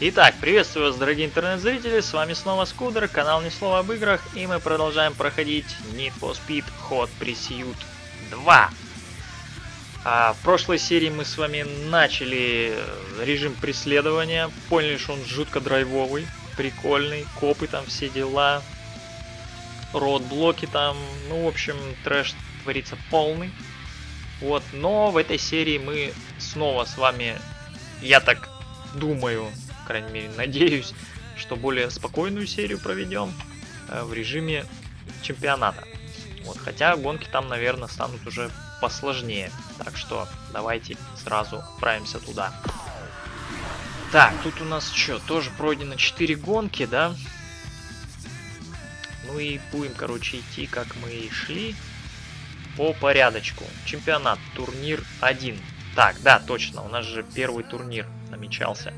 Итак, приветствую вас, дорогие интернет-зрители, с вами снова Скудер, канал Ни Слова об играх, и мы продолжаем проходить Need for Speed Hot Pursuit 2. А, в прошлой серии мы с вами начали э, режим преследования, поняли, что он жутко драйвовый, прикольный, копы там все дела, родблоки там, ну, в общем, трэш творится полный. Вот, но в этой серии мы снова с вами, я так думаю, крайней мере, надеюсь, что более спокойную серию проведем э, в режиме чемпионата. Вот, хотя гонки там, наверное, станут уже посложнее. Так что давайте сразу отправимся туда. Так, тут у нас что, тоже пройдено 4 гонки, да? Ну и будем, короче, идти, как мы и шли. По порядочку. Чемпионат, турнир 1. Так, да, точно, у нас же первый турнир намечался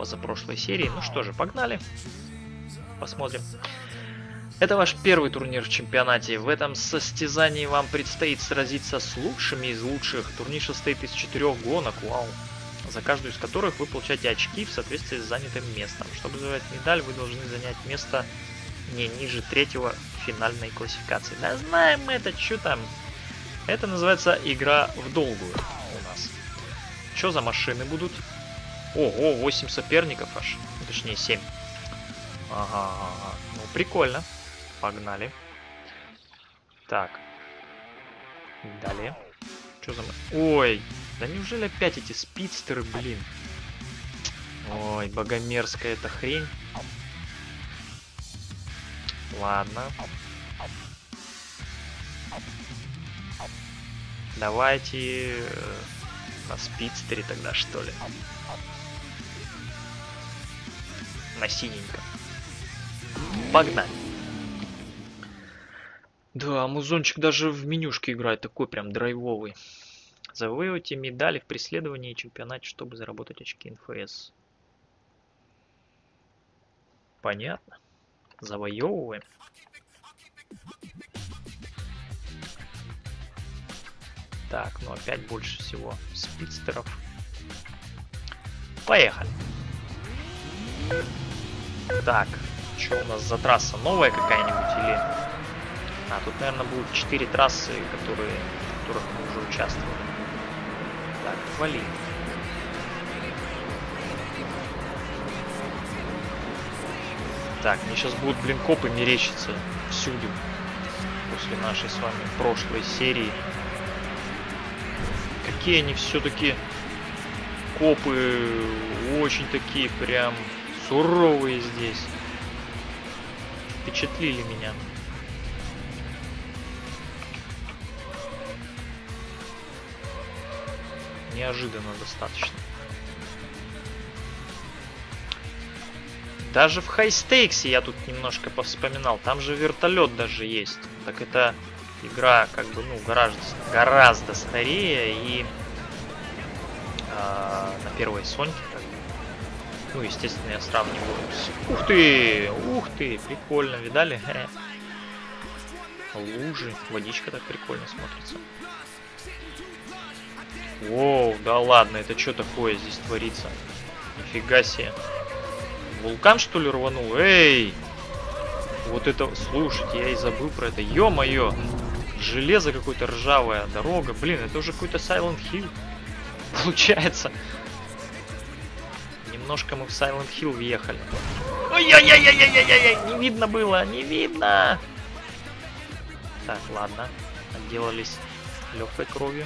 позапрошлой серии. Ну что же, погнали. Посмотрим. Это ваш первый турнир в чемпионате. В этом состязании вам предстоит сразиться с лучшими из лучших. Турнир состоит из четырех гонок, вау. За каждую из которых вы получаете очки в соответствии с занятым местом. Чтобы завоевать медаль, вы должны занять место не ниже третьего финальной классификации. Да знаем мы это, что там. Это называется игра в долгую у нас. Что за машины будут? Ого, 8 соперников аж. Точнее, 7. Ага, ага. Ну, прикольно. Погнали. Так. Далее. Что за... Ой, да неужели опять эти спидстеры, блин? Ой, богомерзкая эта хрень. Ладно. Давайте э, на спидстере тогда, что ли на синенько. Погнали. Да, музончик даже в менюшке играет, такой прям драйвовый. Завоевывайте медали в преследовании и чемпионате, чтобы заработать очки НФС. Понятно. Завоевываем. Так, ну опять больше всего спидстеров. Поехали. Так, что у нас за трасса? Новая какая-нибудь или... А, тут, наверное, будут 4 трассы, которые, в которых мы уже участвовали. Так, вали. Так, мне сейчас будут, блин, копы мерещиться всюду. После нашей с вами прошлой серии. Какие они все-таки копы очень такие прям суровые здесь. Впечатлили меня. Неожиданно достаточно. Даже в High Stakes е я тут немножко повспоминал. Там же вертолет даже есть. Так это игра как бы, ну, гораздо, гораздо старее и э, на первой Соньке ну, естественно, я сравниваю с... Ух ты! Ух ты! Прикольно, видали? Лужи. Водичка так прикольно смотрится. Воу, да ладно, это что такое здесь творится? Нифига себе. Вулкан, что ли, рванул? Эй! Вот это... Слушайте, я и забыл про это. Ё-моё! Железо какое-то ржавое, дорога. Блин, это уже какой-то Silent Hill. Получается немножко мы в Silent Hill въехали. Ой-ой-ой-ой-ой-ой-ой! Не видно было, не видно! Так, ладно. Отделались легкой кровью.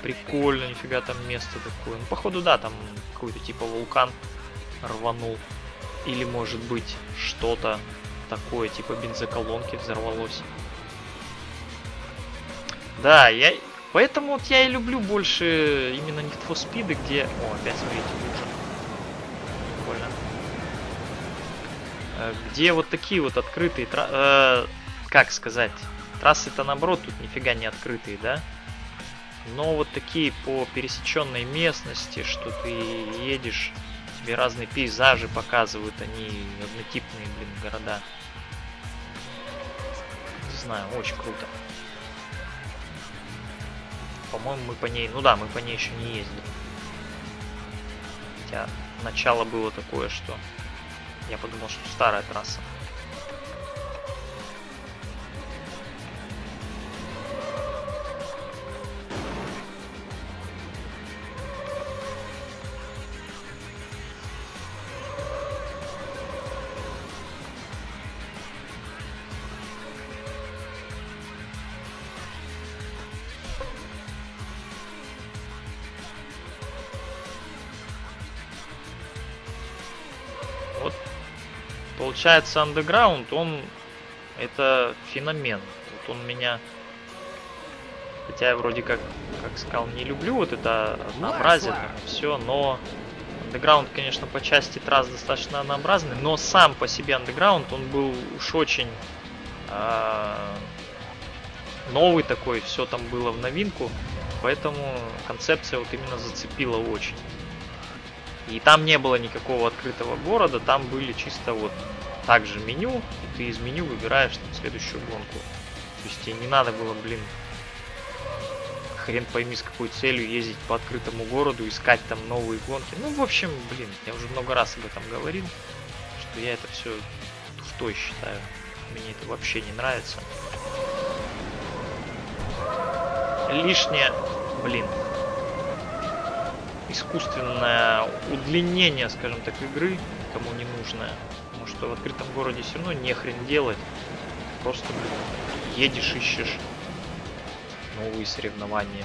Прикольно, нифига там место такое. Ну, походу, да, там какой-то типа вулкан рванул. Или, может быть, что-то такое, типа бензоколонки взорвалось. Да, я Поэтому вот я и люблю больше именно Need for Speed, где... О, опять смотрите, лужа. Прикольно. Э, где вот такие вот открытые... Тра... Э, как сказать? Трассы-то наоборот тут нифига не открытые, да? Но вот такие по пересеченной местности, что ты едешь, тебе разные пейзажи показывают, они однотипные, блин, города. Не знаю, очень круто. По-моему, мы по ней... Ну да, мы по ней еще не ездили. Хотя начало было такое, что я подумал, что старая трасса. Получается, андеграунд, он это феномен. Вот он меня, хотя я вроде как, как сказал, не люблю вот это однообразие, все, но андеграунд, конечно, по части трасс достаточно однообразный, но сам по себе андеграунд, он был уж очень э, новый такой, все там было в новинку, поэтому концепция вот именно зацепила очень. И там не было никакого открытого города, там были чисто вот также меню, и ты из меню выбираешь там, следующую гонку. То есть тебе не надо было, блин, хрен пойми с какой целью ездить по открытому городу, искать там новые гонки. Ну, в общем, блин, я уже много раз об этом говорил, что я это все туфтой считаю. Мне это вообще не нравится. Лишнее, блин, искусственное удлинение, скажем так, игры, кому не нужное. Что в открытом городе все равно не хрен делать. Просто, блин, едешь, ищешь новые соревнования,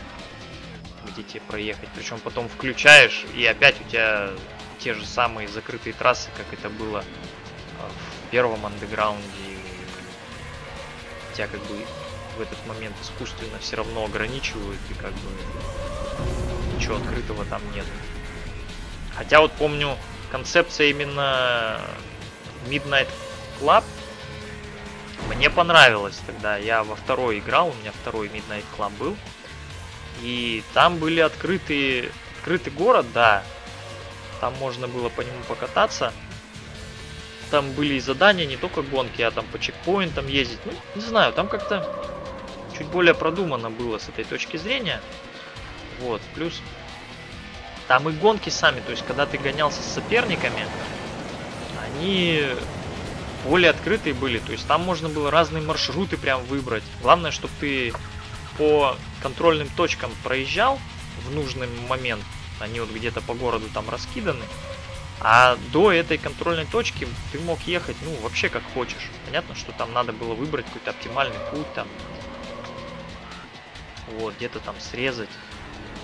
где тебе проехать. Причем потом включаешь, и опять у тебя те же самые закрытые трассы, как это было а, в первом андеграунде. Тебя как бы в этот момент искусственно все равно ограничивают, и как бы ничего открытого там нет. Хотя вот помню, концепция именно Midnight Club мне понравилась тогда. Я во второй играл, у меня второй Midnight Club был. И там были открытые, открытый город, да. Там можно было по нему покататься. Там были и задания, не только гонки, а там по чекпоинтам ездить. Ну, не знаю, там как-то чуть более продумано было с этой точки зрения. Вот, плюс там и гонки сами, то есть когда ты гонялся с соперниками, они более открытые были, то есть там можно было разные маршруты прям выбрать. Главное, чтобы ты по контрольным точкам проезжал в нужный момент, они вот где-то по городу там раскиданы, а до этой контрольной точки ты мог ехать, ну, вообще как хочешь. Понятно, что там надо было выбрать какой-то оптимальный путь там. Вот, где-то там срезать.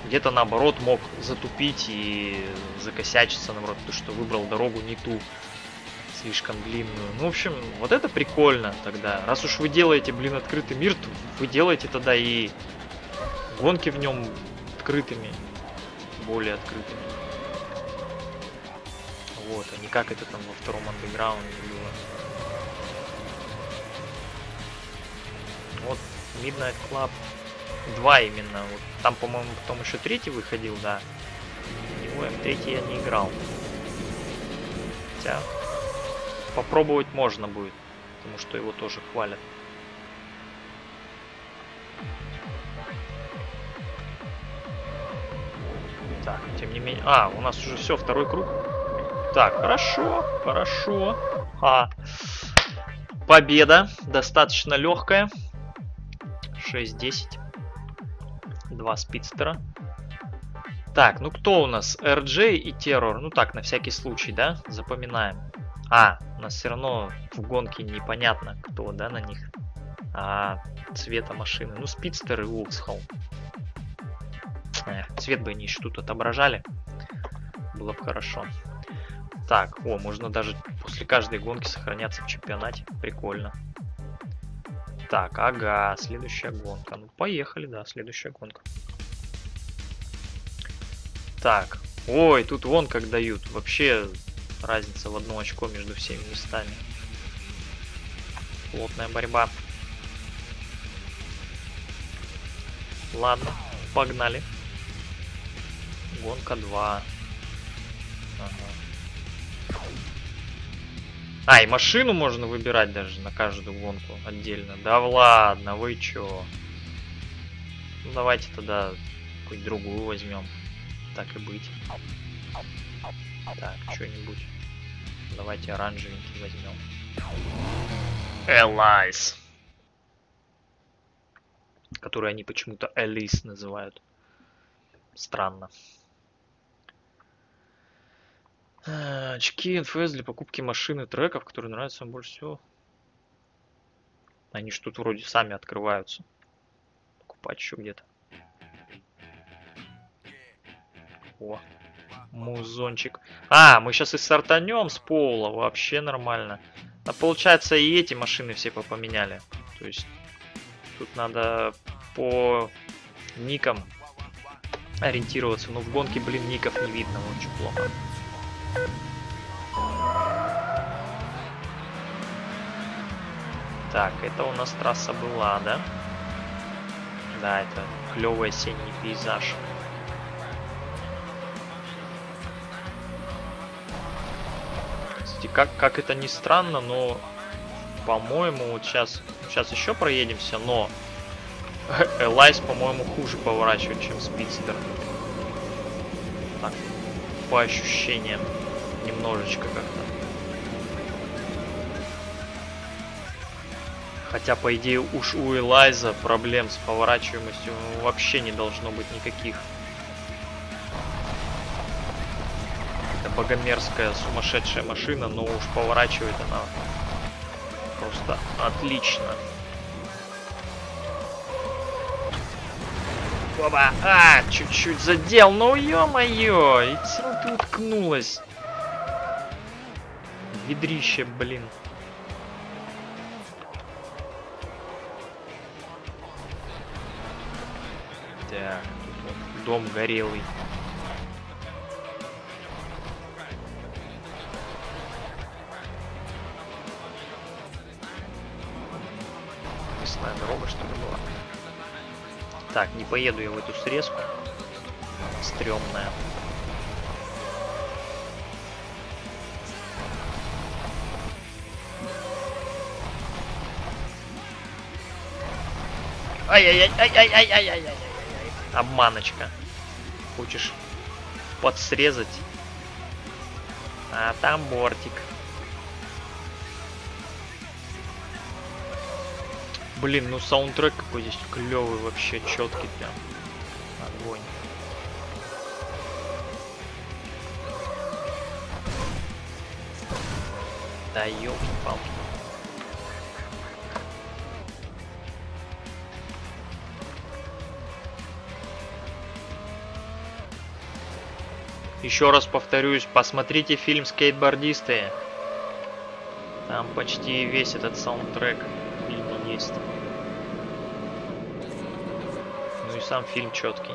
Где-то наоборот мог затупить и закосячиться, наоборот, то, что выбрал дорогу не ту, слишком длинную. Ну, в общем, вот это прикольно тогда. Раз уж вы делаете, блин, открытый мир, то вы делаете тогда и гонки в нем открытыми, более открытыми. Вот, а не как это там во втором андеграунде было. Вот, Midnight Club Два именно. Вот там, по-моему, потом еще третий выходил, да. Его М3 я не играл. Хотя попробовать можно будет, потому что его тоже хвалят. Так, тем не менее... А, у нас уже все, второй круг. Так, хорошо, хорошо. А, победа достаточно легкая. 6-10 два спидстера. Так, ну кто у нас? RJ и Террор. Ну так, на всякий случай, да? Запоминаем. А, у нас все равно в гонке непонятно, кто, да, на них. А, цвета машины. Ну, спидстер и Улксхолл. Эх, цвет бы они тут отображали. Было бы хорошо. Так, о, можно даже после каждой гонки сохраняться в чемпионате. Прикольно. Так, ага, следующая гонка. Ну, поехали, да, следующая гонка. Так, ой, тут вон как дают. Вообще разница в одно очко между всеми местами. Плотная борьба. Ладно, погнали. Гонка 2. А, и машину можно выбирать даже на каждую гонку отдельно. Да ладно, вы чё? Ну давайте тогда какую-нибудь другую возьмем. Так и быть. Так, что-нибудь. Давайте оранжевенький возьмем. Элайс. Который они почему-то Элис называют. Странно. А, очки НФС для покупки машины треков, которые нравятся вам больше всего. Они ж тут вроде сами открываются. Покупать еще где-то. О, музончик. А, мы сейчас и стартанем с пола. Вообще нормально. А получается и эти машины все поменяли. То есть тут надо по никам ориентироваться. Но в гонке, блин, ников не видно. Очень плохо. Так, это у нас трасса была, да? Да, это клевый осенний пейзаж. Как, как это ни странно, но, по-моему, вот сейчас, сейчас еще проедемся, но Элайс, по-моему, хуже поворачивает, чем Спидстер. Так, по ощущениям, немножечко как-то. Хотя, по идее, уж у Элайза проблем с поворачиваемостью вообще не должно быть никаких. Богомерзкая, сумасшедшая машина, но уж поворачивает она просто отлично. Оба! А, чуть-чуть задел, ну ё-моё! И ты уткнулась. Ведрище, блин. Так, тут вот дом горелый. Поеду я в эту срезку. Стремная. Ай-яй-яй-яй-яй-яй-яй-яй-яй. Обманочка. Хочешь подсрезать? А там бортик. Блин, ну саундтрек какой здесь клевый вообще, четкий прям. Огонь. Да ёлки-палки. Еще раз повторюсь, посмотрите фильм «Скейтбордисты». Там почти весь этот саундтрек есть. Ну и сам фильм четкий.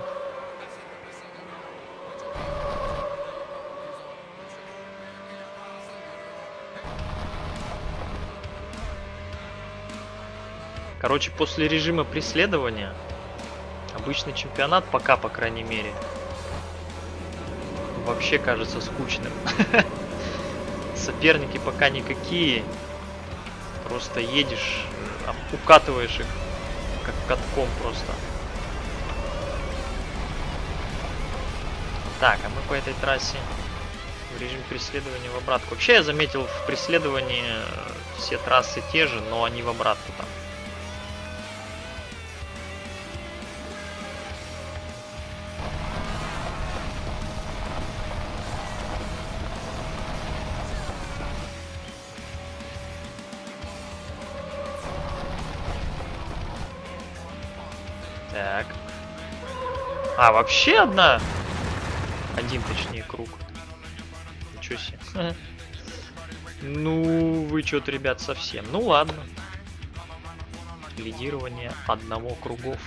Короче, после режима преследования обычный чемпионат пока, по крайней мере, вообще кажется скучным. Соперники пока никакие. Просто едешь, укатываешь их, как катком просто. Так, а мы по этой трассе в режим преследования в обратку. Вообще я заметил в преследовании все трассы те же, но они в обратку там. А, вообще одна? Один, точнее, круг. Ничего себе. Ну, вы что-то, ребят, совсем. Ну, ладно. Лидирование одного кругов.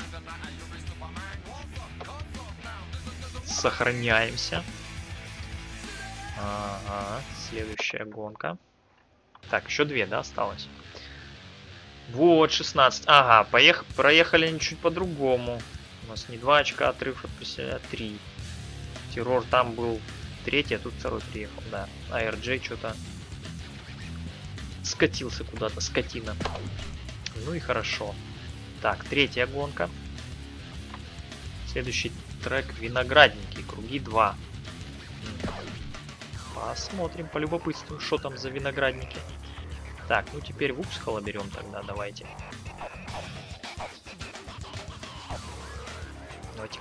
Сохраняемся. Ага, следующая гонка. Так, еще две, да, осталось? Вот, 16. Ага, поех... проехали они чуть по-другому. У нас не 2 очка отрыв от а 3. Террор там был третий, а тут второй приехал, да. А RJ что-то скатился куда-то, скотина. Ну и хорошо. Так, третья гонка. Следующий трек Виноградники, круги 2. Посмотрим, полюбопытствуем, что там за виноградники. Так, ну теперь Вупсхола берем тогда. Давайте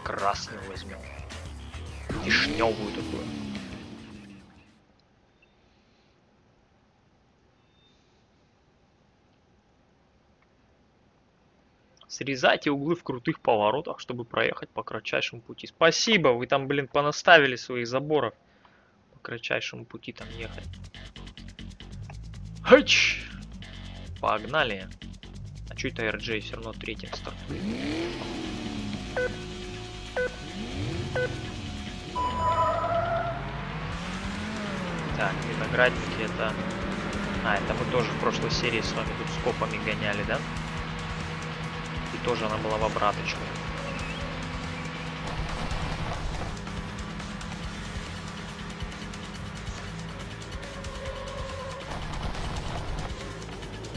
красную возьмем. Вишневую такую. Срезайте углы в крутых поворотах, чтобы проехать по кратчайшему пути. Спасибо, вы там, блин, понаставили своих заборов. По кратчайшему пути там ехать. Хэч! Погнали. А что это RJ все равно третьим стартует? Так, виноградники это... А, это мы тоже в прошлой серии с вами тут с копами гоняли, да? И тоже она была в обраточку.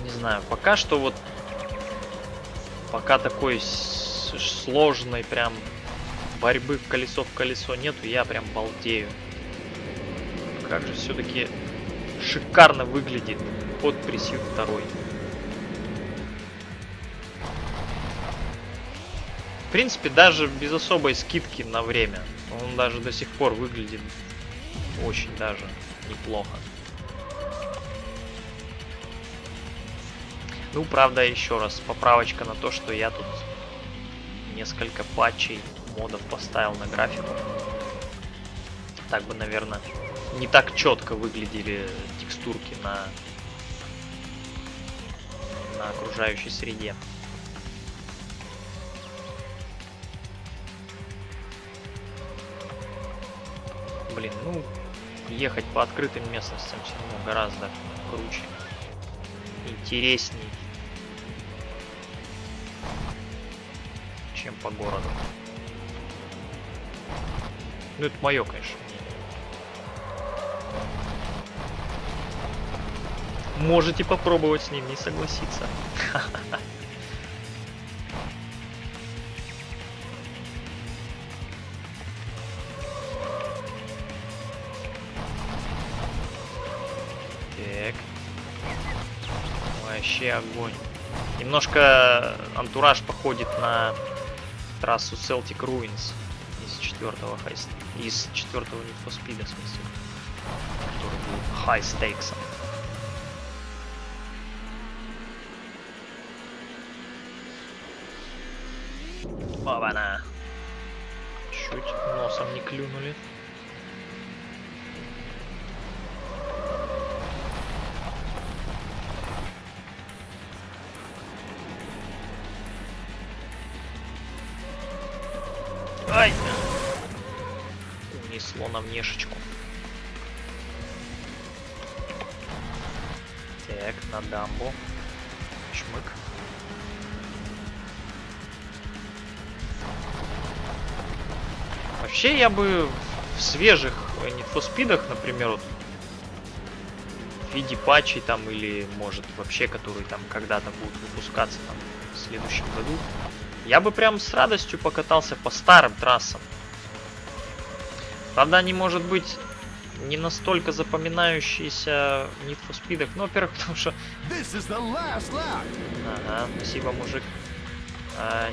Не знаю, пока что вот... Пока такой сложной прям борьбы колесо в колесо нету, я прям балдею. Как же все-таки шикарно выглядит под Pursuit 2. В принципе, даже без особой скидки на время, он даже до сих пор выглядит очень даже неплохо. Ну, правда, еще раз, поправочка на то, что я тут несколько патчей модов поставил на графику. Так бы, наверное, не так четко выглядели текстурки на, на окружающей среде. Блин, ну, ехать по открытым местностям все равно гораздо круче, интересней, чем по городу. Ну, это мое, конечно. Можете попробовать с ним не согласиться. Так. Вообще огонь. Немножко антураж походит на трассу Celtic Ruins четвертого хайста из четвертого Need for Speed, в смысле, который был high stakes. Я бы в свежих Need for Speed, например, вот, в виде патчей там или может вообще, которые там когда-то будут выпускаться там в следующем году, я бы прям с радостью покатался по старым трассам. Правда, они, может быть, не настолько запоминающиеся в Need for Speed, ну, во-первых, потому что... Ага, спасибо, мужик. А,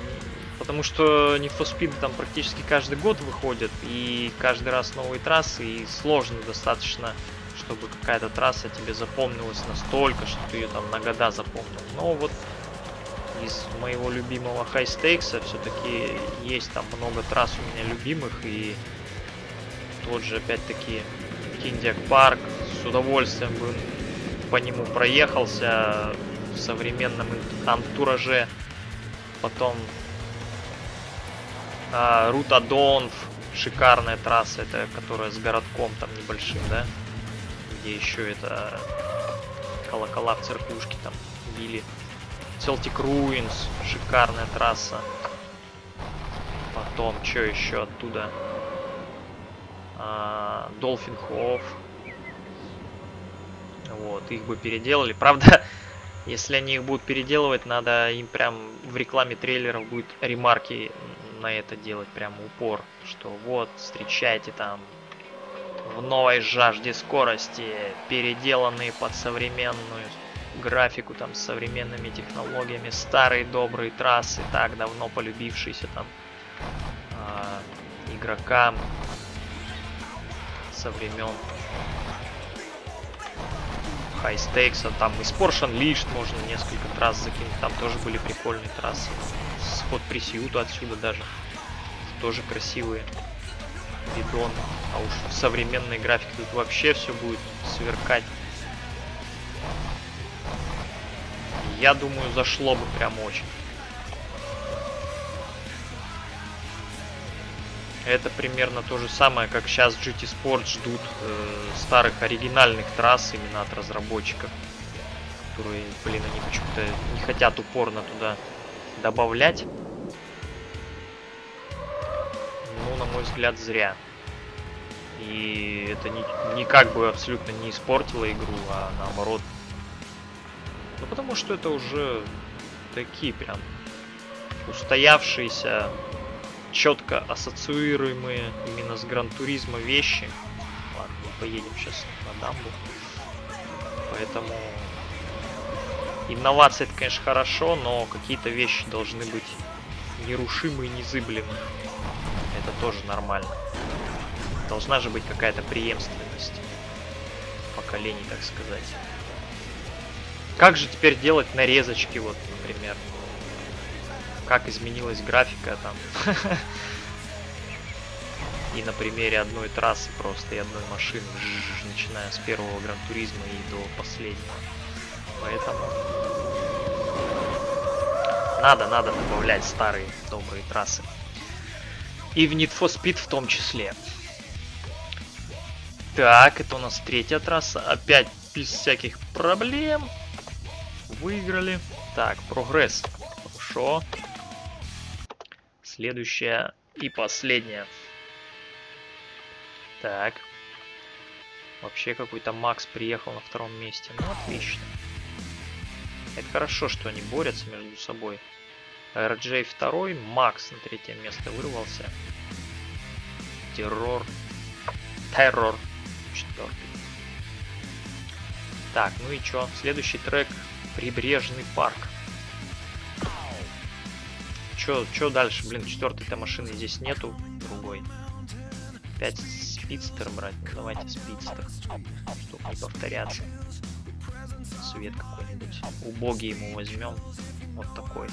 потому что Need for Speed там практически каждый год выходит, и каждый раз новые трассы, и сложно достаточно, чтобы какая-то трасса тебе запомнилась настолько, что ты ее там на года запомнил. Но вот из моего любимого High Stakes все-таки есть там много трасс у меня любимых, и тот же, опять-таки, Киндиак Парк. С удовольствием бы по нему проехался в современном антураже. Потом а, Рута Донф. Шикарная трасса, это которая с городком там небольшим, да? Где еще это колокола в церквушке там били. Celtic Ruins, шикарная трасса. Потом, что еще оттуда? Долфин Хофф. Вот, их бы переделали. Правда, если они их будут переделывать, надо им прям в рекламе трейлеров будет ремарки на это делать, прям упор, что вот, встречайте там в новой жажде скорости, переделанные под современную графику, там, с современными технологиями, старые добрые трассы, так давно полюбившиеся там э, игрокам со времен Stakes, там из Porsche Unleashed можно несколько трасс закинуть, там тоже были прикольные трассы. Сход Пресиуту отсюда даже, тоже красивые бидоны. А уж в современной графике тут вообще все будет сверкать. Я думаю, зашло бы прям очень. Это примерно то же самое, как сейчас GT Sport ждут э, старых оригинальных трасс именно от разработчиков. Которые, блин, они почему-то не хотят упорно туда добавлять. Ну, на мой взгляд, зря. И это не, не как бы абсолютно не испортило игру, а наоборот. Ну, потому что это уже такие прям устоявшиеся четко ассоциируемые именно с Гран Туризма вещи. Ладно, поедем сейчас на дамбу. Поэтому инновации это, конечно, хорошо, но какие-то вещи должны быть нерушимы и незыблемы. Это тоже нормально. Должна же быть какая-то преемственность поколений, так сказать. Как же теперь делать нарезочки, вот, например? как изменилась графика там. И на примере одной трассы просто и одной машины, начиная с первого гран-туризма и до последнего. Поэтому надо, надо добавлять старые добрые трассы. И в Need for Speed в том числе. Так, это у нас третья трасса. Опять без всяких проблем. Выиграли. Так, прогресс. Хорошо. Следующая и последняя. Так. Вообще какой-то Макс приехал на втором месте. Ну, отлично. Это хорошо, что они борются между собой. RJ второй, Макс на третье место вырвался. Террор. Террор. Четвертый. Так, ну и чё? Следующий трек Прибрежный парк чё, чё дальше? Блин, четвертой-то машины здесь нету другой. Опять спидстер брать. Ну, давайте спидстер. Чтобы не повторяться. Цвет какой-нибудь. Убогий ему возьмем. Вот такой.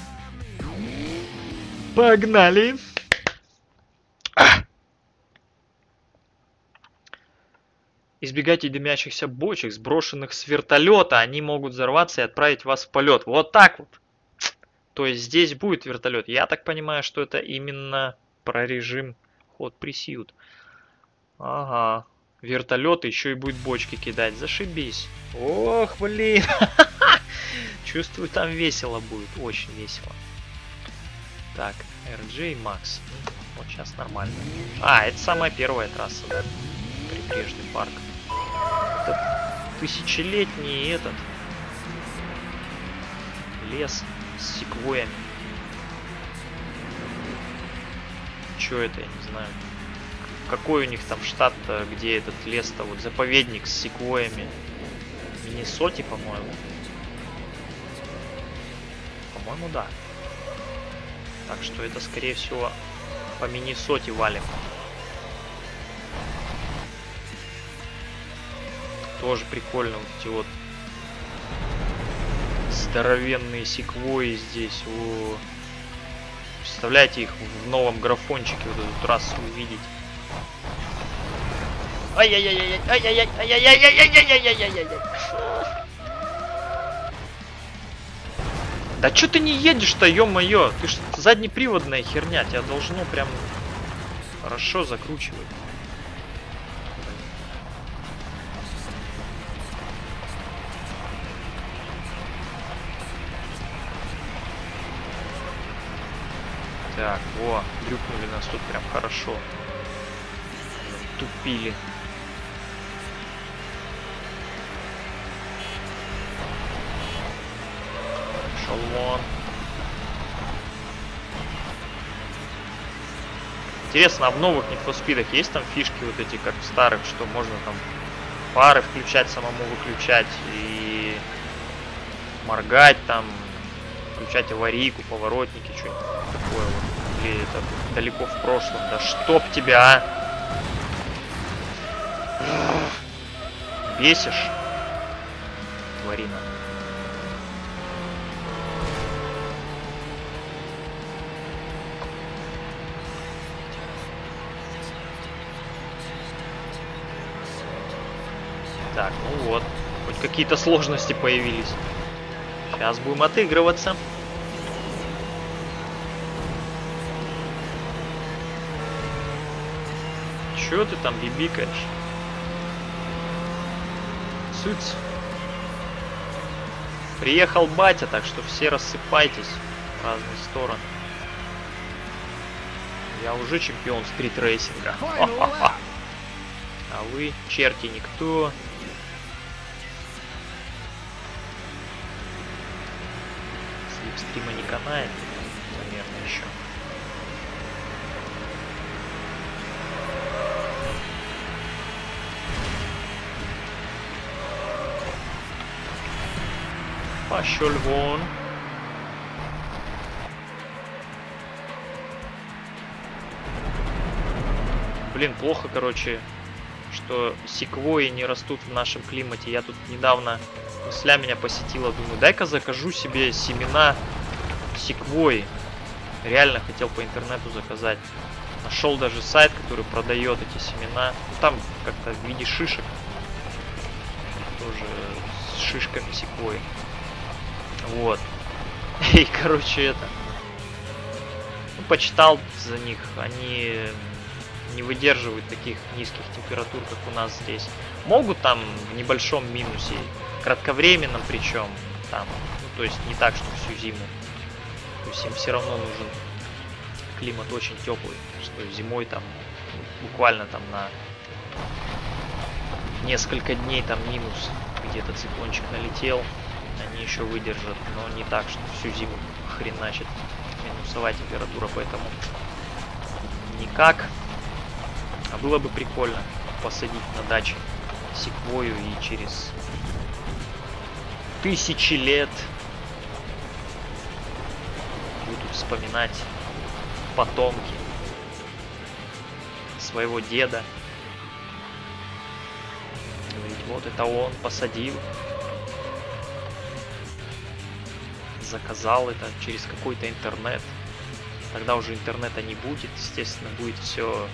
Погнали! Избегайте дымящихся бочек, сброшенных с вертолета. Они могут взорваться и отправить вас в полет. Вот так вот. То есть здесь будет вертолет. Я так понимаю, что это именно про режим ход пресьют. Ага. Вертолет еще и будет бочки кидать. Зашибись. Ох, блин. Чувствую, там весело будет. Очень весело. Так, RJ Max. Вот сейчас нормально. А, это самая первая трасса, да? Прибрежный парк. Это тысячелетний этот лес с секвоями. Чё это, я не знаю. Какой у них там штат где этот лес-то, вот заповедник с секвоями. В Миннесоте, по-моему. По-моему, да. Так что это, скорее всего, по Миннесоте валим. Тоже прикольно вот эти вот здоровенные секвои здесь. О. Представляете их в новом графончике вот эту трассу увидеть. Ай-яй-яй-яй, ай-яй-яй, ай-яй-яй-яй-яй-яй-яй-яй-яй. Да чё ты не едешь-то, ё-моё? Ты ж заднеприводная херня, тебя должно прям хорошо закручивать. Так, во, дрюкнули нас тут прям хорошо. Тупили. Шалвон. Интересно, а в новых Need есть там фишки вот эти, как в старых, что можно там фары включать, самому выключать и моргать там, включать аварийку, поворотники, что-нибудь такое вот. Или это далеко в прошлом. Да чтоб тебя, а! Бесишь, тварина. Хоть какие-то сложности появились. Сейчас будем отыгрываться. Чё ты там бибикаешь? Сыц. Приехал батя, так что все рассыпайтесь в разные стороны. Я уже чемпион стрит-рейсинга. А вы, черти, никто. Слипстрима не канает, наверное, еще. Пошел вон. Блин, плохо, короче, что секвои не растут в нашем климате. Я тут недавно мысля меня посетила, думаю, дай-ка закажу себе семена секвои. Реально хотел по интернету заказать. Нашел даже сайт, который продает эти семена. Ну, там как-то в виде шишек. Тоже с шишками секвои. Вот. И, короче, это... Ну, почитал за них. Они не выдерживают таких низких температур, как у нас здесь. Могут там в небольшом минусе, кратковременном причем, там, ну, то есть не так, что всю зиму. То есть им все равно нужен климат очень теплый, что зимой там буквально там на несколько дней там минус где-то циклончик налетел, они еще выдержат, но не так, что всю зиму хреначит минусовая температура, поэтому никак. А было бы прикольно посадить на даче секвою и через тысячи лет вспоминать потомки своего деда. Говорить, вот это он посадил заказал это через какой-то интернет. Тогда уже интернета не будет, естественно, будет все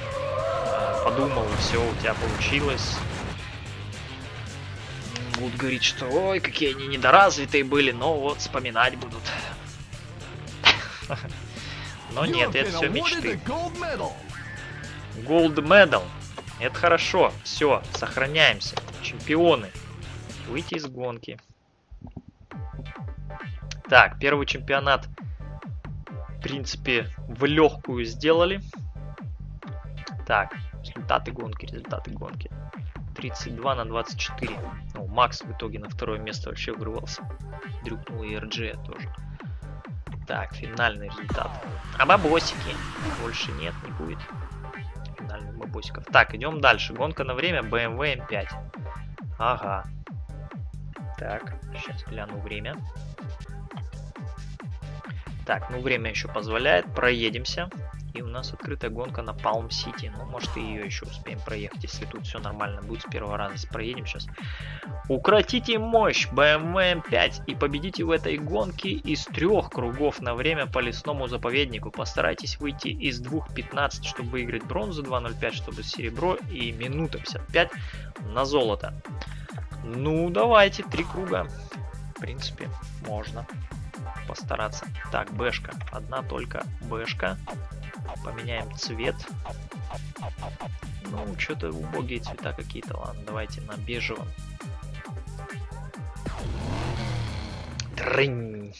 э, подумал, и все у тебя получилось. Будут говорить, что ой, какие они недоразвитые были, но вот вспоминать будут. Но нет, это все мечты. Gold medal. Это хорошо. Все, сохраняемся. Чемпионы. Выйти из гонки. Так, первый чемпионат, в принципе, в легкую сделали. Так, результаты гонки, результаты гонки. 32 на 24. Ну, Макс в итоге на второе место вообще вырвался. Дрюкнул и РДЖ тоже. Так, финальный результат. А бабосики? Больше нет, не будет финальных бабосиков. Так, идем дальше. Гонка на время BMW M5. Ага. Так, сейчас гляну время. Так, ну время еще позволяет, проедемся. И у нас открытая гонка на Палм Сити. Ну, может, и ее еще успеем проехать, если тут все нормально будет с первого раза. Проедем сейчас. Укротите мощь BMW M5 и победите в этой гонке из трех кругов на время по лесному заповеднику. Постарайтесь выйти из 2.15, чтобы выиграть бронзу 2.05, чтобы серебро и минута 55 на золото. Ну, давайте, три круга. В принципе, можно постараться. Так, бэшка. Одна только бэшка. Поменяем цвет. Ну, что-то убогие цвета какие-то. Ладно, давайте на бежевом. Трынь.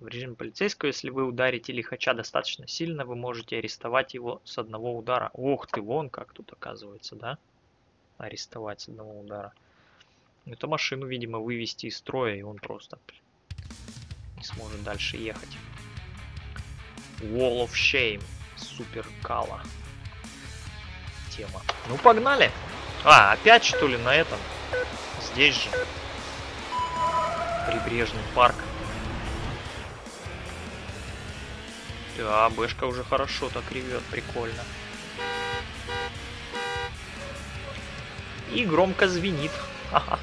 В режиме полицейского, если вы ударите лихача достаточно сильно, вы можете арестовать его с одного удара. Ох ты, вон как тут оказывается, да? Арестовать с одного удара. Эту машину, видимо, вывести из строя, и он просто не сможет дальше ехать. Wall of Shame. Супер Кала. Тема. Ну, погнали. А, опять что ли на этом? Здесь же. Прибрежный парк. Да, Бэшка уже хорошо так ревет, прикольно. И громко звенит. Ха-ха.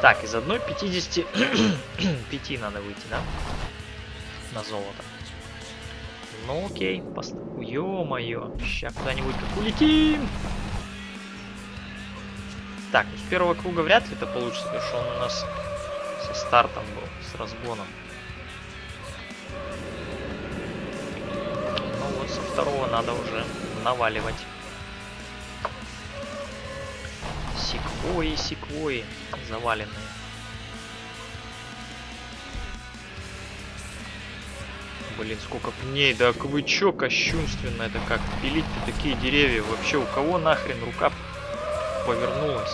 Так, из одной 55 надо выйти, да? На золото. Ну окей, пост... Ё-моё, сейчас куда-нибудь как улетим. Так, с первого круга вряд ли это получится, потому что он у нас со стартом был, с разгоном. Ну вот со второго надо уже наваливать. Секвои, секвои заваленные. Блин, сколько пней, да вы чё, кощунственно это как пилить-то такие деревья? Вообще, у кого нахрен рука повернулась?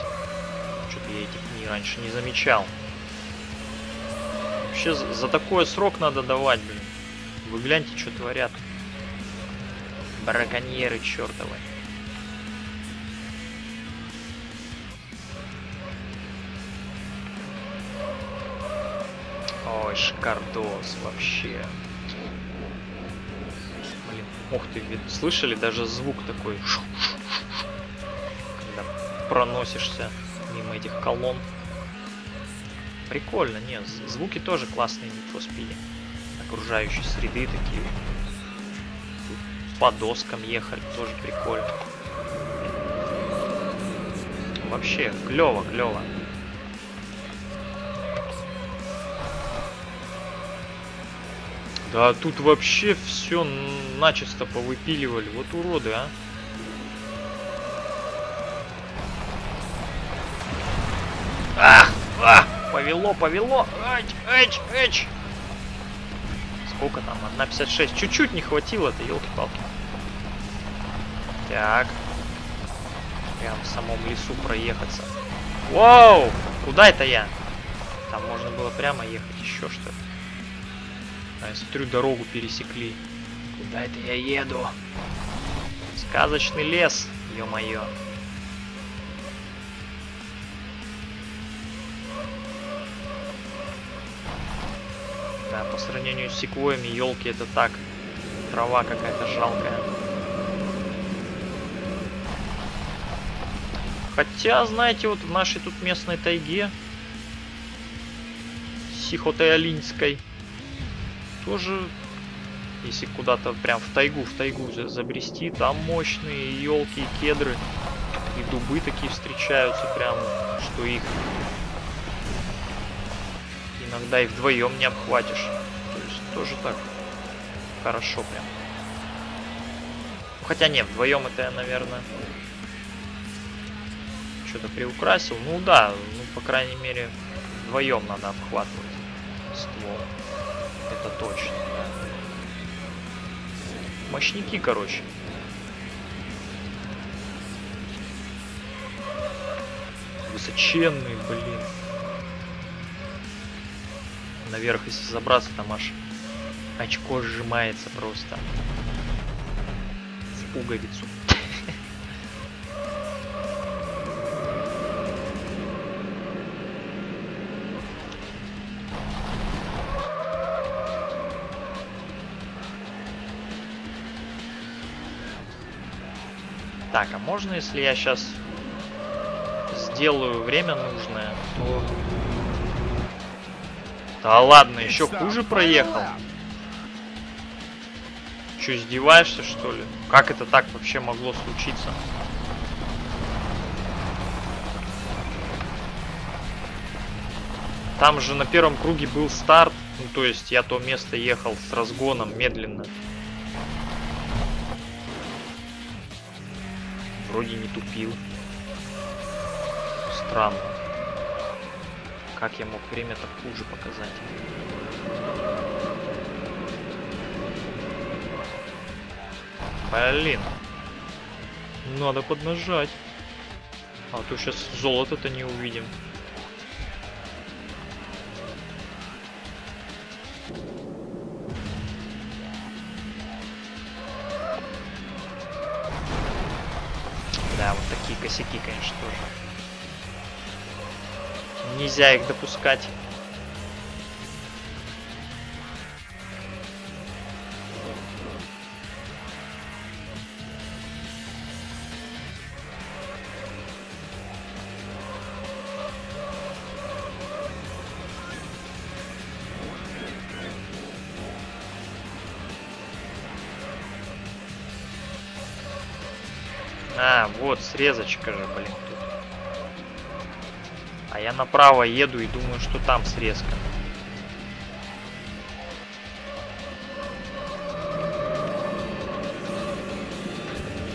Что-то я этих пней раньше не замечал. Вообще, за, за такой срок надо давать, блин. Вы гляньте, что творят. Браконьеры чертовы. Ой, шикардос вообще. Блин, ух ты, слышали даже звук такой, когда проносишься мимо этих колонн. Прикольно, нет, звуки тоже классные в Need Окружающей среды такие. По доскам ехали, тоже прикольно. Вообще, клево, клево. Да тут вообще все начисто повыпиливали. Вот уроды, а. Ах! А! Повело, повело! Эч, эч, эч! Сколько там? 1.56. Чуть-чуть не хватило-то, елки-палки. Так. Прям в самом лесу проехаться. Вау! Куда это я? Там можно было прямо ехать, еще что ли. А я смотрю, дорогу пересекли. Куда это я еду? Сказочный лес, ё-моё. Да, по сравнению с секвоями, елки это так. Трава какая-то жалкая. Хотя, знаете, вот в нашей тут местной тайге, Сихотеолинской, тоже, если куда-то прям в тайгу, в тайгу забрести, там мощные елки и кедры. И дубы такие встречаются прям, что их иногда и вдвоем не обхватишь. То есть тоже так хорошо прям. Хотя не, вдвоем это я, наверное, что-то приукрасил. Ну да, ну по крайней мере вдвоем надо обхватывать ствол. Это точно, да. Мощники, короче. Высоченные, блин. Наверх, если забраться, там аж очко сжимается просто. В пуговицу. Так, а можно, если я сейчас сделаю время нужное, то... Да ладно, еще хуже проехал. Че, издеваешься, что ли? Как это так вообще могло случиться? Там же на первом круге был старт, ну то есть я то место ехал с разгоном медленно. Вроде не тупил. Странно. Как я мог время так хуже показать? Блин. Надо поднажать. А то сейчас золото-то не увидим. Нельзя их допускать. А, вот срезочка же, блин, я направо еду и думаю, что там срезка.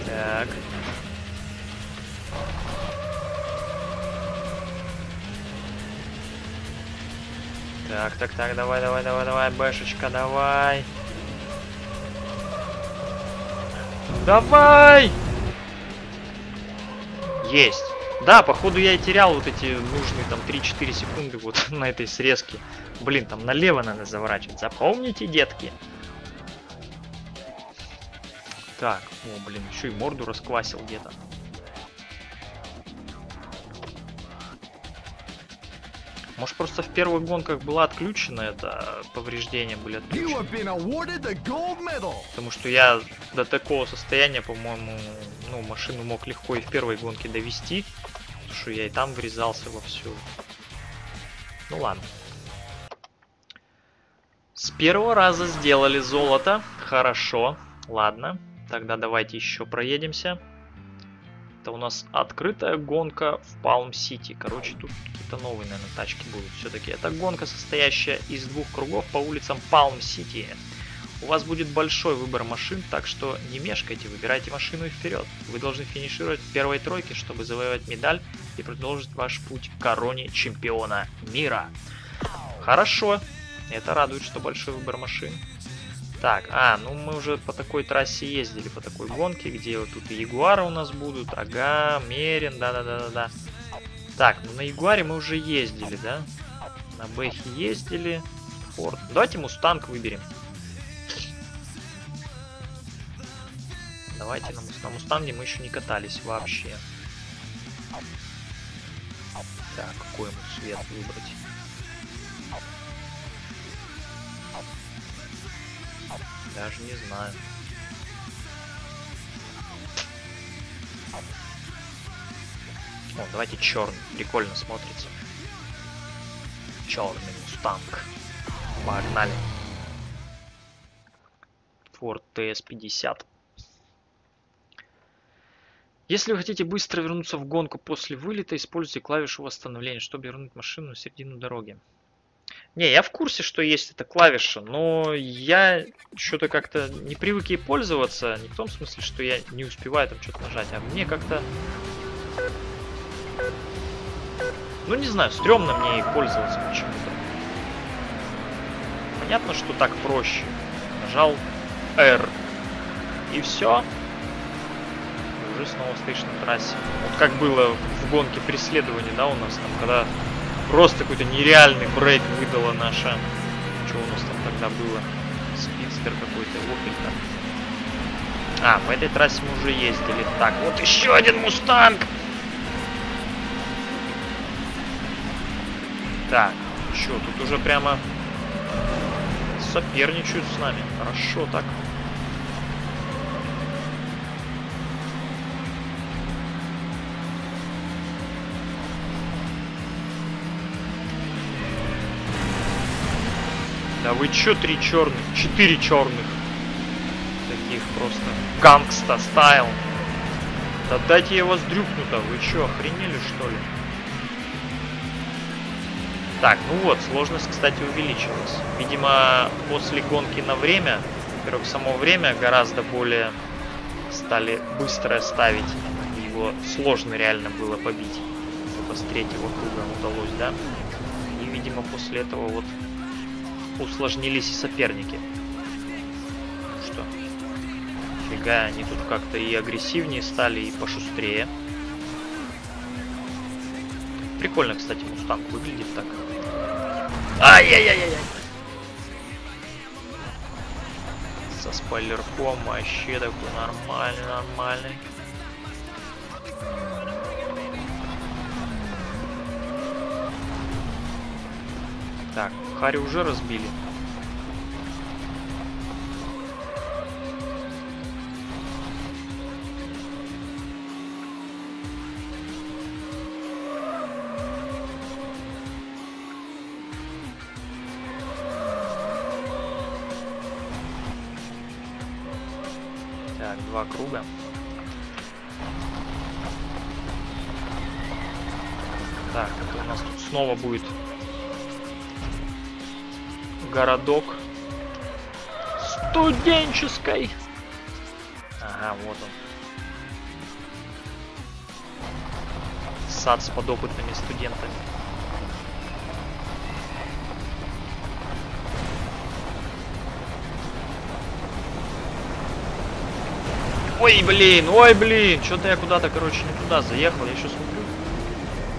Так. Так, так, так, давай, давай, давай, давай, бэшечка, давай. Давай! Есть. Да, походу я и терял вот эти нужные там 3-4 секунды вот на этой срезке. Блин, там налево надо заворачивать. Запомните, детки. Так, о, блин, еще и морду расквасил где-то. Может просто в первых гонках было отключено это повреждение были отключены. Потому что я до такого состояния, по-моему, ну, машину мог легко и в первой гонке довести. Что я и там врезался во всю. Ну ладно. С первого раза сделали золото. Хорошо. Ладно. Тогда давайте еще проедемся. Это у нас открытая гонка в Палм-Сити. Короче, тут какие-то новые, наверное, тачки будут все-таки. Это гонка, состоящая из двух кругов по улицам Палм-Сити. У вас будет большой выбор машин, так что не мешкайте, выбирайте машину и вперед. Вы должны финишировать в первой тройке, чтобы завоевать медаль и продолжить ваш путь к короне чемпиона мира. Хорошо, это радует, что большой выбор машин. Так, а, ну мы уже по такой трассе ездили, по такой гонке, где вот тут Ягуары у нас будут, ага, Мерин, да-да-да-да-да. Так, ну на Ягуаре мы уже ездили, да? На Бэхе ездили, Форд. Давайте Мустанг выберем. Давайте на, на Мустанге мы еще не катались вообще. Так, какой ему цвет выбрать? Даже не знаю. О, давайте черный. Прикольно смотрится. Черный мустанг. Погнали. Ford TS50. Если вы хотите быстро вернуться в гонку после вылета, используйте клавишу восстановления, чтобы вернуть машину на середину дороги. Не, я в курсе, что есть эта клавиша, но я что-то как-то не привык ей пользоваться. Не в том смысле, что я не успеваю там что-то нажать, а мне как-то... Ну, не знаю, стрёмно мне ей пользоваться почему-то. Понятно, что так проще. Нажал R. И все. Уже снова стоишь на трассе. Вот как было в гонке преследования, да, у нас там, когда Просто какой-то нереальный брейк выдала наша... Что у нас там тогда было? Спидстер какой-то, Опель там. А, по этой трассе мы уже ездили. Так, вот еще один Мустанг! Так, что, тут уже прямо соперничают с нами. Хорошо так. Вы чё три черных? Четыре черных. Таких просто. Гангста стайл. Да дайте я вас дрюкну-то. Вы чё, охренели что ли? Так, ну вот, сложность, кстати, увеличилась. Видимо, после гонки на время, во-первых, само время гораздо более стали быстро ставить. Его сложно реально было побить. Это с третьего круга удалось, да? И, видимо, после этого вот усложнились и соперники. Что? Фига, они тут как-то и агрессивнее стали, и пошустрее. Прикольно, кстати, Мустанг выглядит так. Ай-яй-яй-яй! Со спойлерком вообще такой нормальный, нормальный. Так, Хари уже разбили. Так, два круга. Так, это у нас тут снова будет городок студенческой. Ага, вот он. Сад с подопытными студентами. Ой, блин, ой, блин, что-то я куда-то, короче, не туда заехал. Я еще смотрю,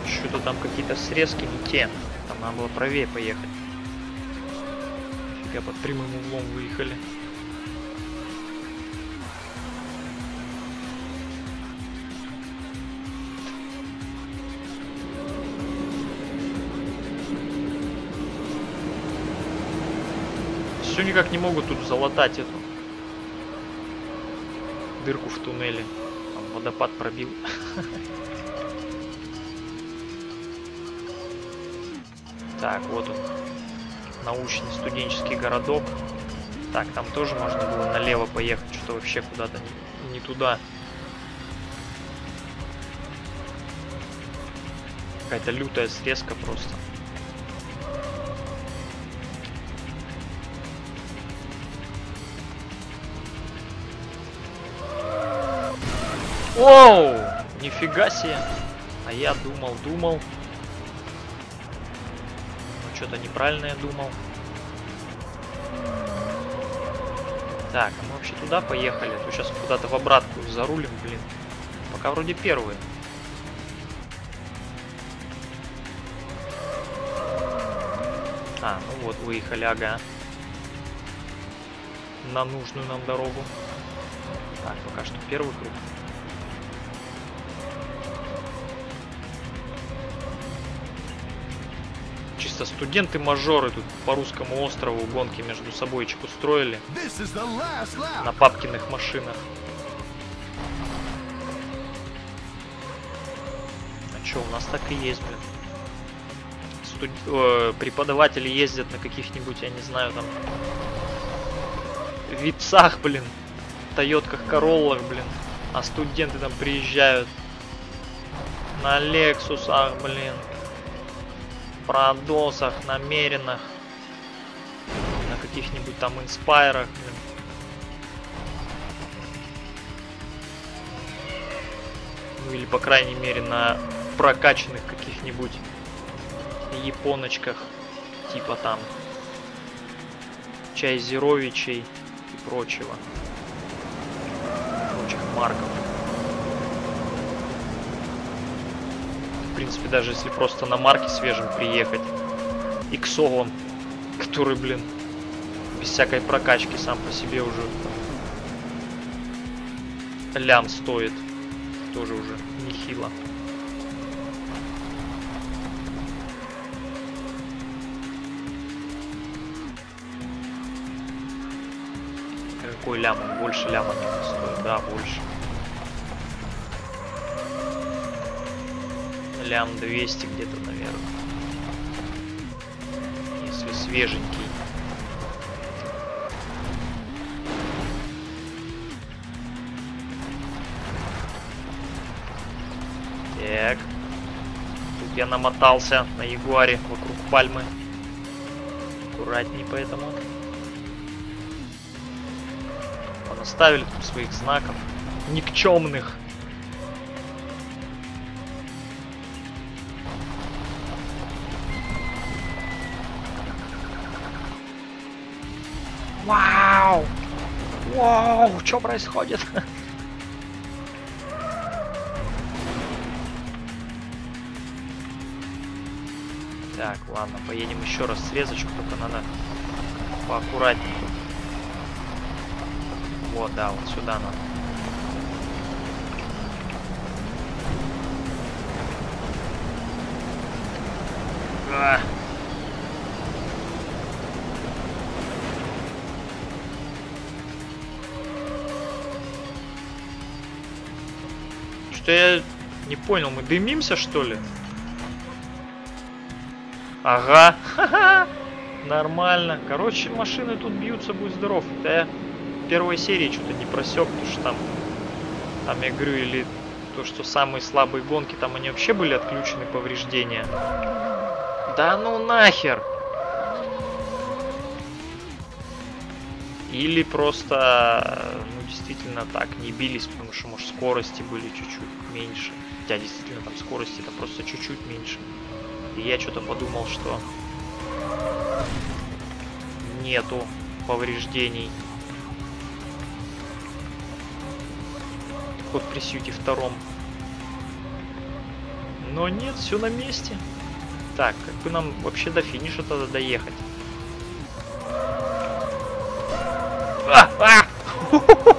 что-то там какие-то срезки не те. Там надо было правее поехать. Фига, под прямым углом выехали. Все никак не могут тут залатать эту дырку в туннеле. Там водопад пробил. Так, вот он. Научный студенческий городок. Так, там тоже можно было налево поехать. Что-то вообще куда-то не, не туда. Какая-то лютая срезка просто. Оу! Нифига себе! А я думал, думал. Что-то неправильно я думал. Так, а мы вообще туда поехали? А то сейчас куда-то в обратку зарулим, блин. Пока вроде первые. А, ну вот, выехали, ага. На нужную нам дорогу. Так, пока что первый круг. Чисто студенты-мажоры тут по русскому острову гонки между собойчик устроили. На папкиных машинах. А чё, у нас так и есть, блин. Студ... Э, преподаватели ездят на каких-нибудь, я не знаю, там... Вицах, блин. Тойотках, Короллах, блин. А студенты там приезжают. На Лексусах, блин продосах, намеренных, на каких-нибудь там инспайрах, блин. Ну или по крайней мере на прокачанных каких-нибудь японочках, типа там Чайзеровичей и прочего. Прочих марков. Принципе, даже если просто на марке свежем приехать. Иксовом, который, блин, без всякой прокачки сам по себе уже лям стоит. Тоже уже нехило. Какой лям? Больше ляма не стоит. Да, больше. Лям 200 где-то, наверное. Если свеженький. Так. Тут я намотался на Ягуаре вокруг пальмы. Аккуратней поэтому. Понаставили тут своих знаков. Никчемных. Вау! Вау! Что происходит? Так, ладно, поедем еще раз срезочку, только надо поаккуратнее. Вот, да, вот сюда надо. А. Что-то я не понял, мы дымимся, что ли? Ага, нормально. Короче, машины тут бьются, будь здоров. Это я первой серии что-то не просек, потому что там, там я говорю, или то, что самые слабые гонки, там они вообще были отключены повреждения. Да ну нахер! Или просто, действительно так, не бились, потому что, может, скорости были чуть-чуть меньше. Хотя, действительно, там скорости это просто чуть-чуть меньше. И я что-то подумал, что нету повреждений. Хоть при сьюте втором. Но нет, все на месте. Так, как бы нам вообще до финиша тогда доехать? А, а!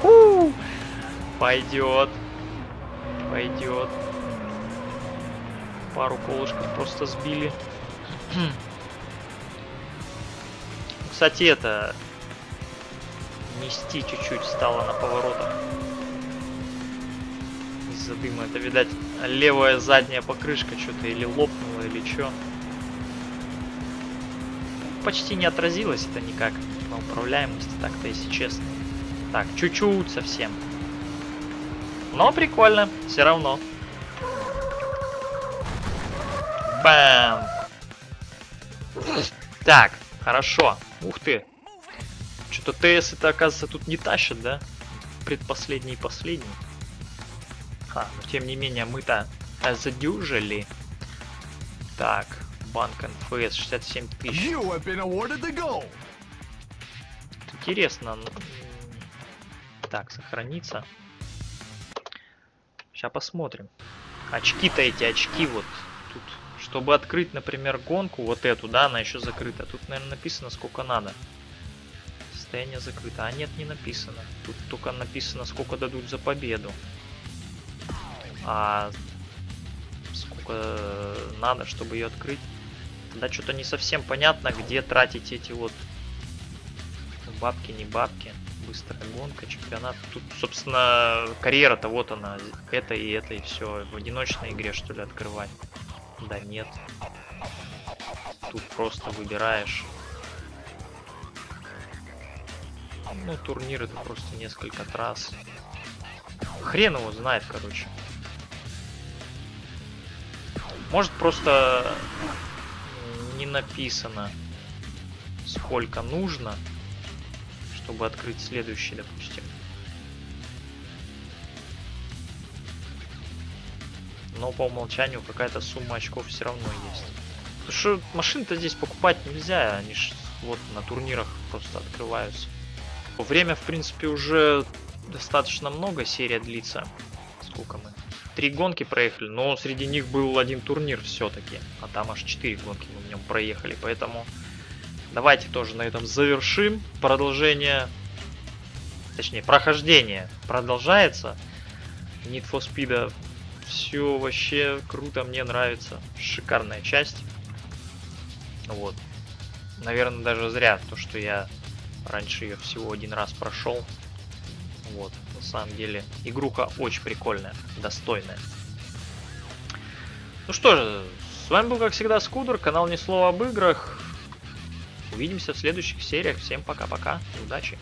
Пойдет. Пойдет. Пару колышков просто сбили. Кстати, это... Нести чуть-чуть стало на поворотах. Из-за дыма. Это, видать, левая задняя покрышка что-то или лопнула, или что. Почти не отразилось это никак на управляемости, так-то если честно. Так, чуть-чуть совсем. Но прикольно, все равно. Бам! Так, хорошо. Ух ты. Что-то ТС это, оказывается, тут не тащат, да? Предпоследний и последний. Ха, но тем не менее, мы-то задюжили. Так, банк НФС 67 тысяч. Интересно. Так, сохраниться. Сейчас посмотрим. Очки-то эти, очки вот тут. Чтобы открыть, например, гонку, вот эту, да, она еще закрыта. Тут, наверное, написано, сколько надо. Состояние закрыто. А нет, не написано. Тут только написано, сколько дадут за победу. А сколько надо, чтобы ее открыть. Да, что-то не совсем понятно, где тратить эти вот бабки, не бабки. Быстрая гонка, чемпионат. Тут, собственно, карьера-то вот она. Это и это, и все. В одиночной игре, что ли, открывать? Да нет. Тут просто выбираешь. Ну, турнир это просто несколько трасс. Хрен его знает, короче. Может просто не написано, сколько нужно, чтобы открыть следующий, допустим. Но по умолчанию какая-то сумма очков все равно есть. Потому что машин-то здесь покупать нельзя, они ж вот на турнирах просто открываются. Время, в принципе, уже достаточно много, серия длится. Сколько мы? Три гонки проехали, но среди них был один турнир все-таки. А там аж четыре гонки мы в нем проехали, поэтому давайте тоже на этом завершим. Продолжение, точнее, прохождение продолжается. Need for Speed все вообще круто, мне нравится. Шикарная часть. Вот. Наверное, даже зря то, что я раньше ее всего один раз прошел. Вот, на самом деле, игруха очень прикольная, достойная. Ну что же, с вами был, как всегда, Скудер, канал Ни Слова об играх. Увидимся в следующих сериях. Всем пока-пока, удачи!